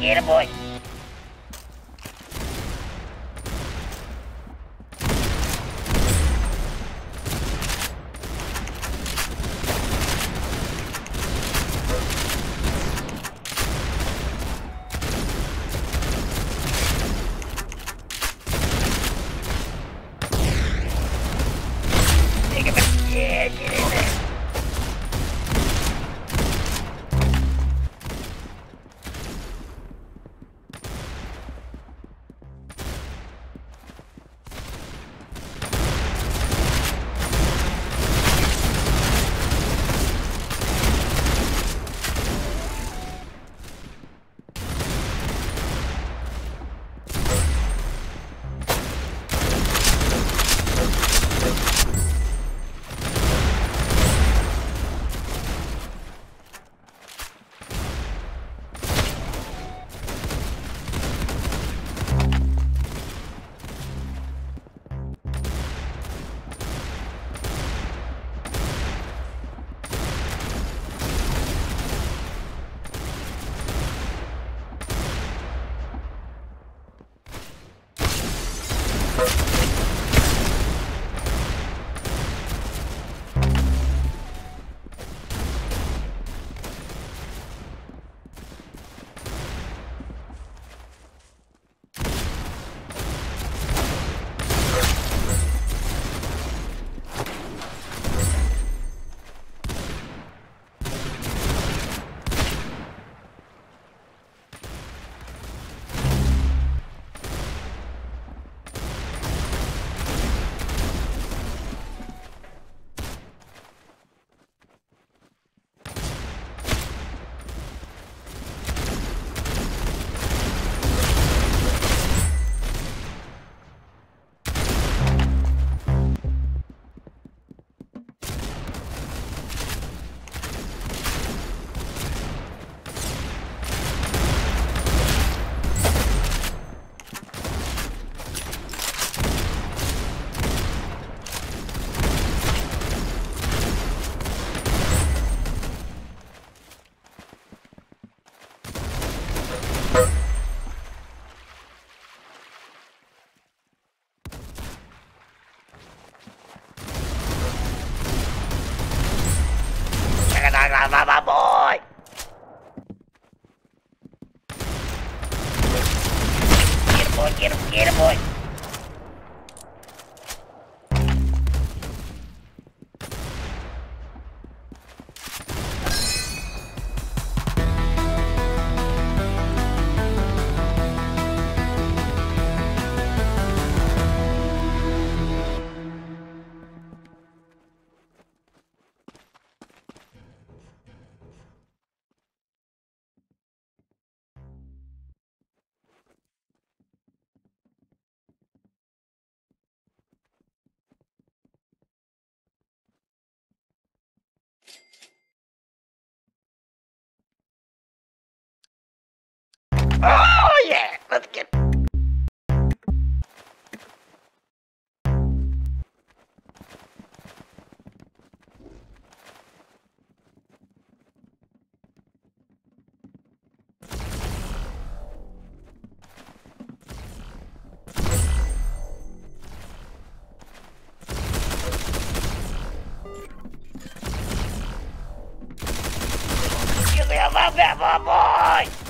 Get a boy. va, va, va, Help boy!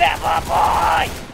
Pepper Boy!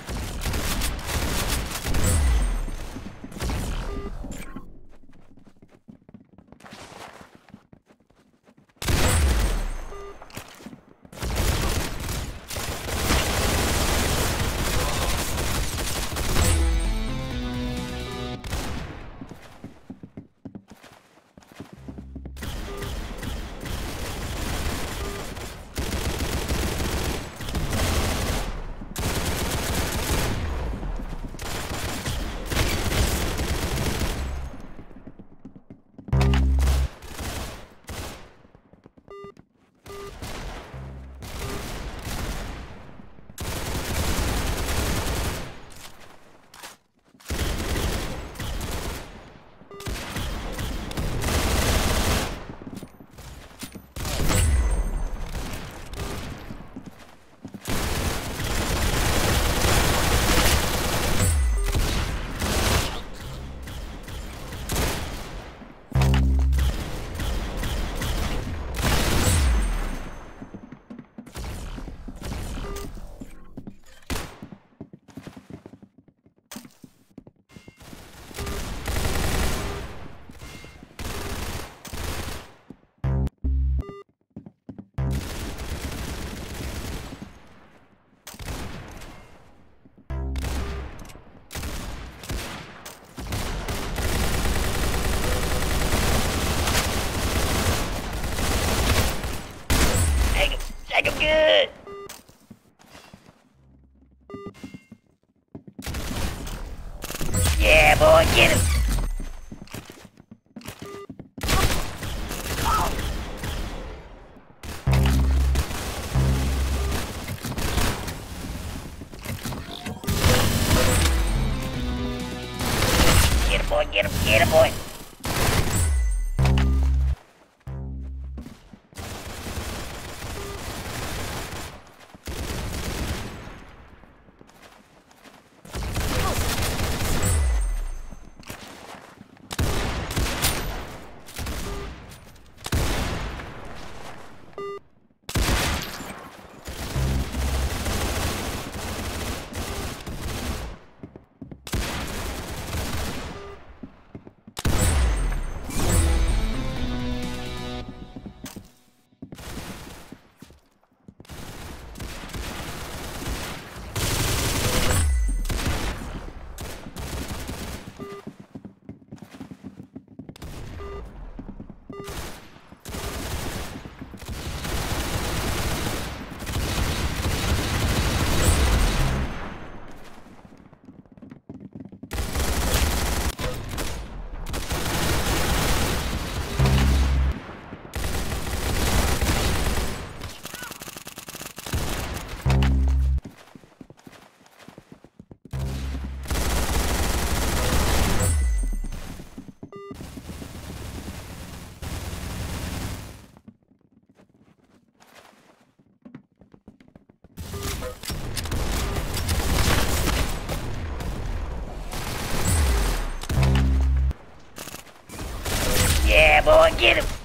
Get him. Get him, boy, get him, get him, boy. Boy, get him.